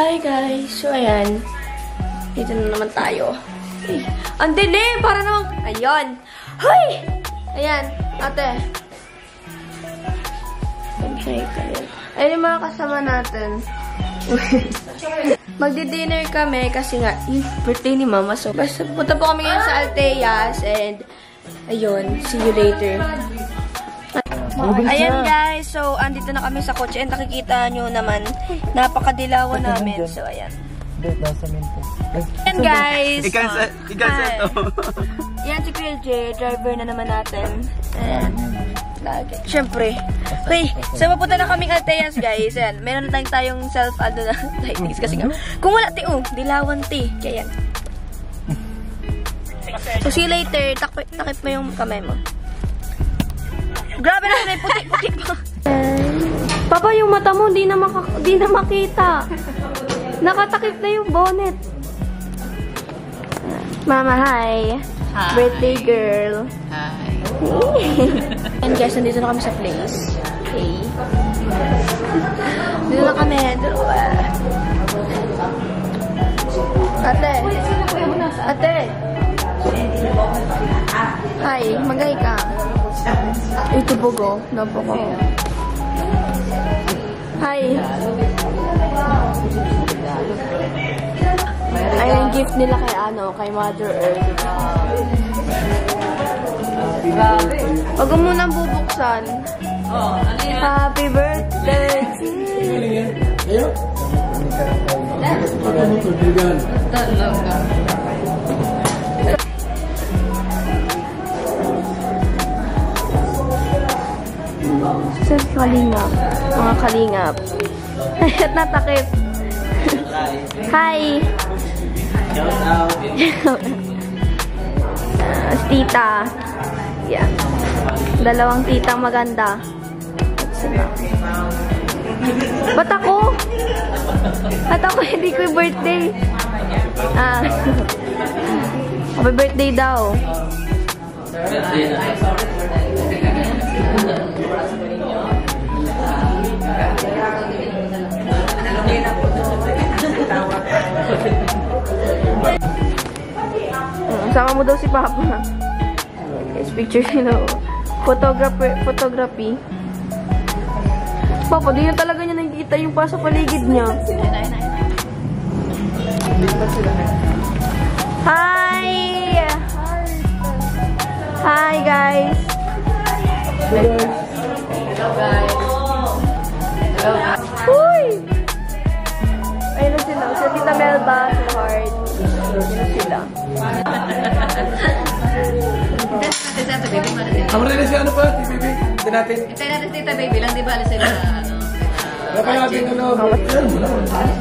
Hi guys! So ayan, dito na naman tayo. Ay, ang dilim! Para namang, ayun! Hoy! Ayan, ate. Okay. Ayun yung mga kasama natin. Magdi-dinner kami kasi nga, yung birthday ni mama. So, basta punta po kami ngayon sa Alteas and ayun, see you later. Ayan guys, so andito na kami sa kotse and nakikita nyo naman, napakadilawan namin. So ayan. Ayan guys. Hi. to. Yan si Kuya J, driver na naman natin. And, lagi. Siyempre. Okay, so papunta na kaming Alteas guys. Ayan, meron na tayong, tayong self, ano na, lightings. Kasi nga, kung wala ti, oh, dilawan ti. Kaya yan. So see you later. Takip, takip mo yung kamay mo. Grabe na may puti-puti pa. Papa, yung mata mo, di na, maka, di na makita. Nakatakip na yung bonnet. Mama, hi. Hi. Birthday girl. Hi. And guys, nandito na kami sa place. Okay. Dito na kami. Ate. Ate. Hi, magay ka. Ito. Napo ko. Hi. Ay, gift nila kay ano, kay Mother Earth. Huwag mo munang bubuksan. Happy birthday to you. Sa kalingap. Mga kalingap. At natakip. Hi! Ah, si tita. Yeah. Dalawang titang maganda. Ba't ako? Ba't ako hindi ko yung birthday? Ah. Happy birthday daw. Mm, Sama mo daw si Papa. Guys, picture sila. Photographer, photography. Papa, di na talaga niya nakikita yung pa sa paligid niya. Hi! Hi, guys! Uy! Na sila. Tita baby, marating. Ang rin si ano pa, si Bibi. Hindi natin. Ito natin tita baby lang, di ba? Alas sila ano. Natin.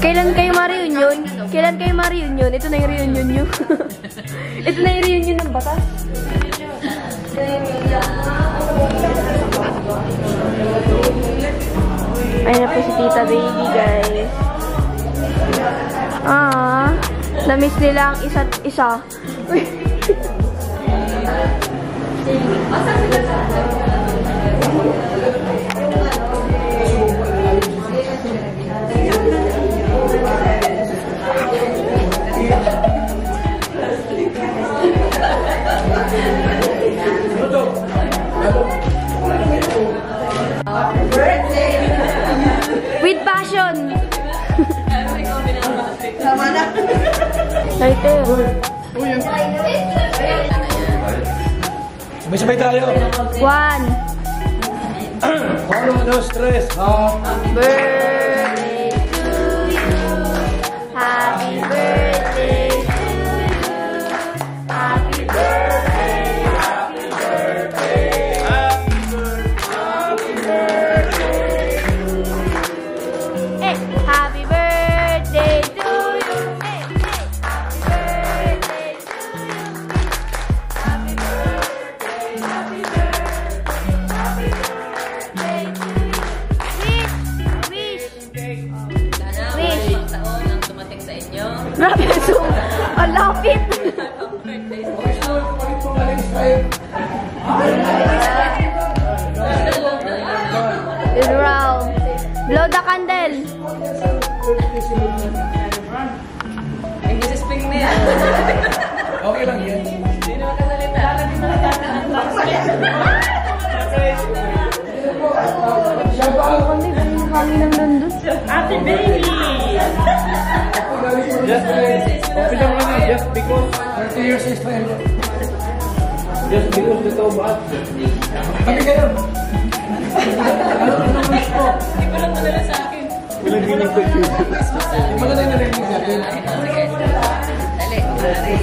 Kailan kayo ma-reunion? Kailan kayo ma-reunion? Ito na yung reunion nyo. Ito na yung reunion ng batas. Ayun na-miss nila ang isa't isa. With passion! Tama na. Right Sabay-sabay tayo. One. Uno, dos, tres. Happy birthday The candle. English speaking na yan. Okay lang yan. Hindi naman kasalita. Siya pa ako. Hindi, ganun hangin ng nandun. Ate baby! Just, because 30 years is fine. Just because ito ba? Kami kayo. Maganda yung narinig sa akin. Dali.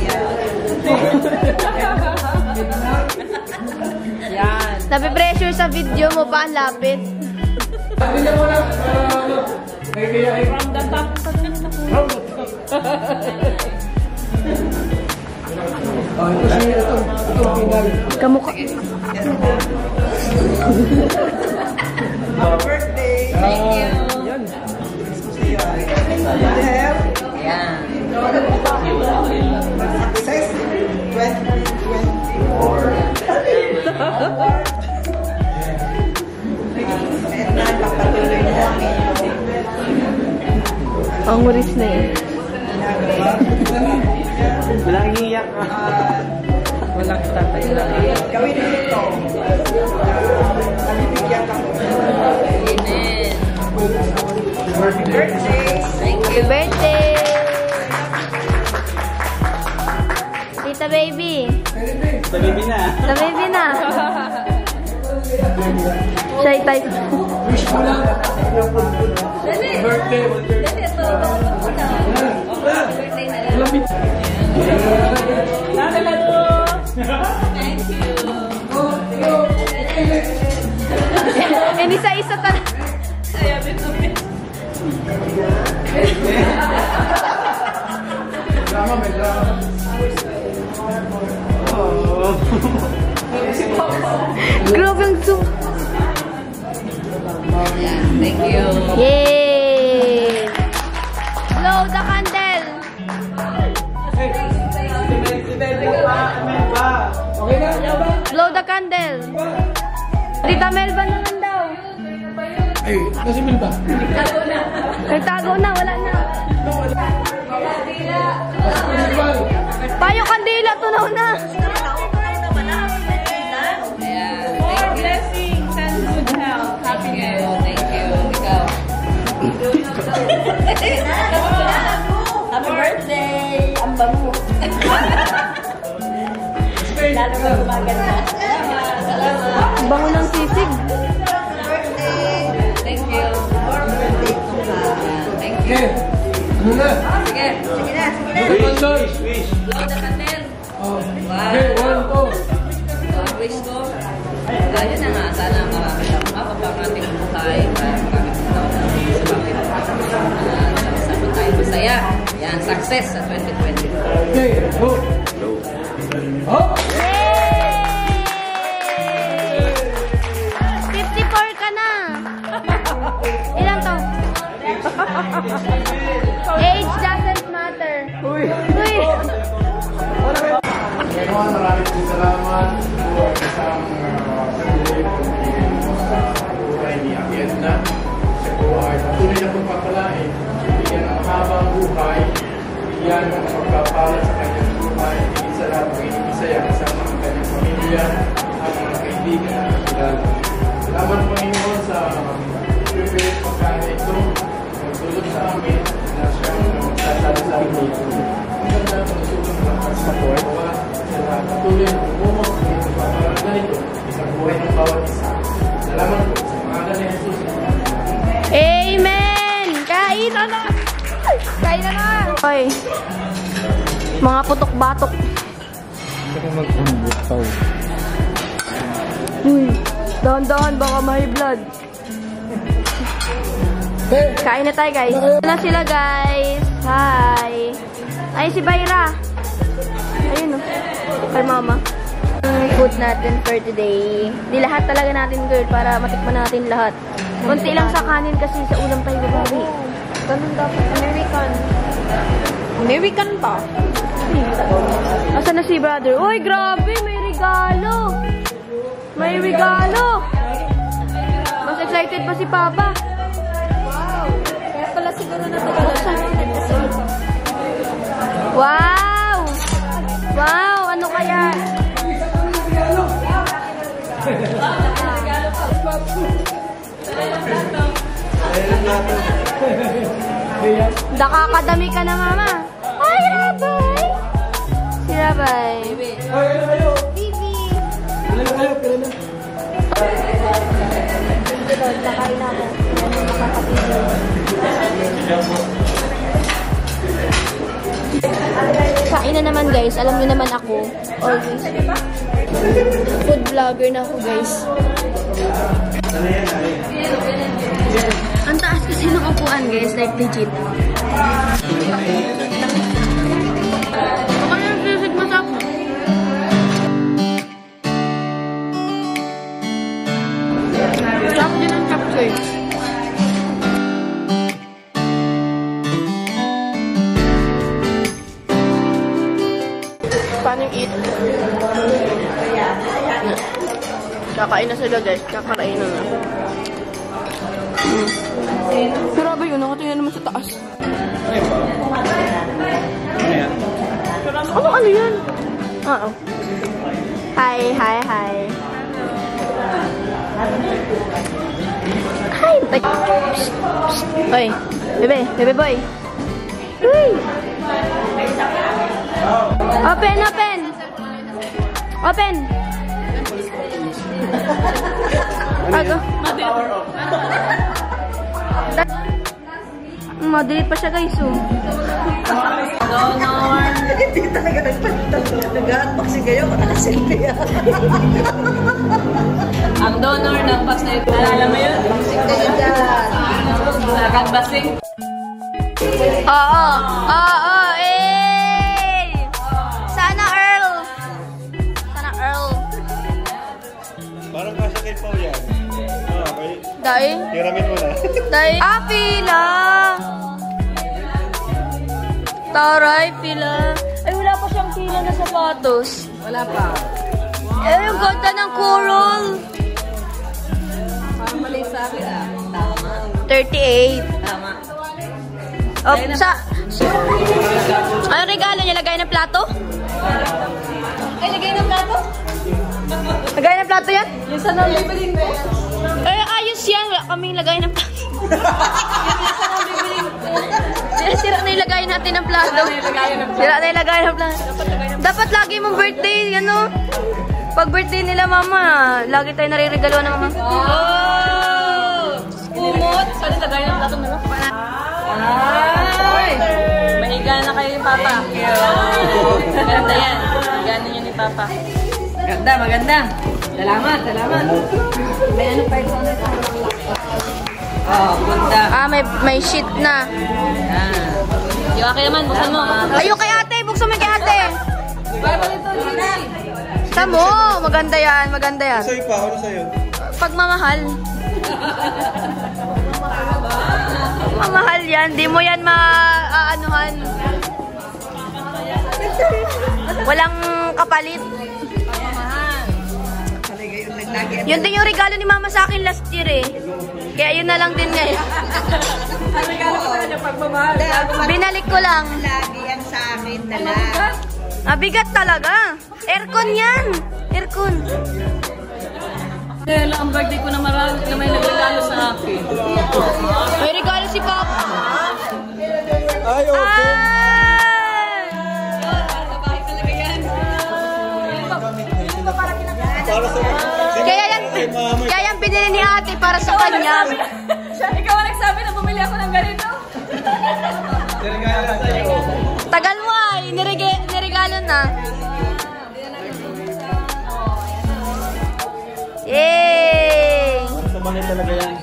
Yan. Nape-pressure sa video mo pa, ang lapit. Hindi na kaya ay. From the top. From the top. Kamukha. Ang uris na yun. Walang iyak. Walang tatay lang. Amen. Thank Happy you. birthday! Tita baby. Sa baby na. Sa baby na. Shy type. Wish mo lang. Birthday. Ito. Birthday Ate Lalo! Thank you. And isa-isa talaga. Kaya bitumin. Drama, may drama. Grabe ang zoom. Ayan. Thank you. Yay! Okay na? Blow the candle. Tita Melba naman daw. Ay, kasi Milba. Nagtago na, wala na. Payo kandila, tunaw na. Happy birthday! Ang bango. Lalo na gumaganda. Salamat. Bango ng sisig. Thank you. Thank you. Ano na? Sige. Sige na. Sige na. Second choice. Blow the candle. Oh. Okay, one, two. Ang wish ko, ayun na nga, sana marami lang mapapang ating buhay para marami tao na sa uh, sama tayo masaya. Yan, success sa 2020. Okay, go. Age doesn't matter. Uy! Uy! Everyone, maraming salamat po isang po sa buhay ni Ariadna. Siya po ay patuloy na pagpapalain. Bigyan ng mahabang buhay. Bigyan ng pagpapala sa kanyang buhay. Higit sa lahat, magiging masaya kasama ang kanyang pamilya at mga kaibigan at kakilala. Salamat Panginoon sa patuloy na ng itong paparang ganito sa buhay ng bawat isa. Salamat po sa mga ni Jesus. Amen! Kain na na! Kain na na! Mga putok-batok. Uy! Dahan-dahan, baka may blood. Kain na tayo, guys. Ito na sila, guys. Hi! Ay, si Bayra. Ayun, oh. Kay mama. Ang food natin for today. Di lahat talaga natin, girl, para matikman natin lahat. Kunti lang sa kanin kasi sa ulam tayo babawi. Ganun dapat. American. American pa. Asan na si brother? Uy, grabe! May regalo! May regalo! Mas excited pa si Papa. Kaya pala si Wow! Wow! Ano kaya? Nakakadami ka na, mama. Hi, Rabay! Si Rabay. Bibi. Nakain na ako. Kain na naman guys. Alam niyo naman ako. Always. Food vlogger na ako guys. Ang taas kasi ng upuan guys. Like legit. Kakain na sila guys. Kakain na na. Mm. Grabe yun. Nakatingin naman sa taas. Ano ano yan? Oo. Hi, hi, hi. Hi, like, psst, psst. Oy, bebe, bebe boy. Uy. Open, open. Open. Ago. Madrid pa siya guys, oh. Donor. Hindi talaga nag-unboxing kayo. Nakaselfie yan. Ang donor ng box na ito. Alala mo yun? Nag-unboxing. Oo. Oo, Dai. Hiramin mo na. Dai. Ah, pila. Taray, pila. Ay, wala pa siyang pila na sapatos. Wala pa. Eh, yung ganda ng coral. Parang mali sa akin ah. Tama. 38. Tama. Oh, sa... Ano regalo niya? Lagay ng plato? Ay, lagay ng plato. Lagay ng plato yan? Yung sa non-labeling ko. Eh, ayos yan. Wala kaming lagay ng plato. Sira-sira na yung lagay natin ng plato. Sira na yung lagay ng plato. Dapat lagi mong birthday, ano? Pag birthday nila, mama, lagi tayo nariregalo ng mama. Oh! Kumot. Saan yung lagay ng plato na lang? Ay! Mahiga na kayo ni Papa. Maganda yan. Mahiga na yun ni Papa. Maganda, maganda. Salamat, salamat. May ano pa ito na Oh, ganda. Ah, may, may sheet na. Yan. Yung akin naman, buksan mo. Ayun kay ate, buksan mo kay ate. Sa mo, maganda yan, maganda yan. Sa'yo pa, ano sa'yo? Pagmamahal. Mamahal yan, di mo yan maaanuhan. Walang kapalit. Yun din yung regalo ni mama sa akin last year eh. Kaya yun na lang din ngayon. Ang regalo ko talaga pagmamahal. Binalik ko lang. Lagi yan sa akin dala. Mabigat talaga. Aircon yan. Aircon. Dahil ang birthday ko na marami na may nagregalo sa akin. May Siya, ikaw ang nagsabi na bumili ako ng ganito. Tagal mo ay, nirege, niregalo na. Yay! Sa bahay talaga yan.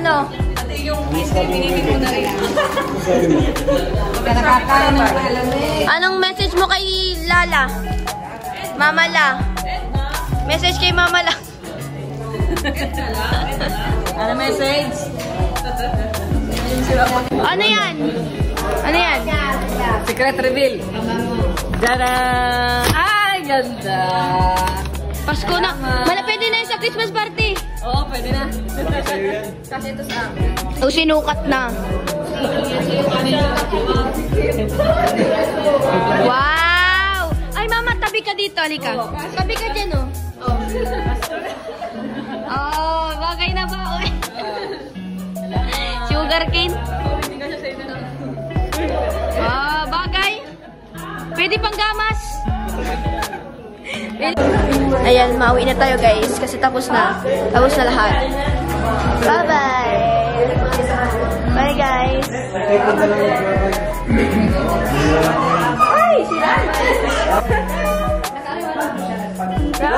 Ano? Pati yung cream, binili ko na rin. Anong message mo kay Lala? Mama La. Message kay Mama La. Ano message? Ano yan? Ano yan? Secret reveal. Tada! Ay, ganda! Pasko na. Malapit din na yun sa Christmas party. Oo, pwede na. Kasi ito sa akin. O sinukat na. Wow! Ay, mama, tabi ka dito. Halika. Tabi ka dyan, oh. Oh, bagay na ba? Sugar cane. Ah, bagay. Pwede pang gamas. Ayan, mauwi na tayo guys kasi tapos na. Tapos na lahat. Bye-bye! Bye guys!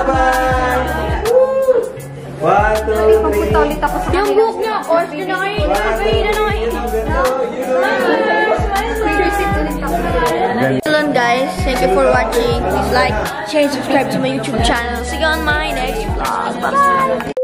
Bye-bye! One, two, three. Yung buhok niya, orange na ngayon. Ay, na. Hello guys, thank you for watching. Please like, share, and subscribe to my YouTube channel. See you on my next vlog. Bye!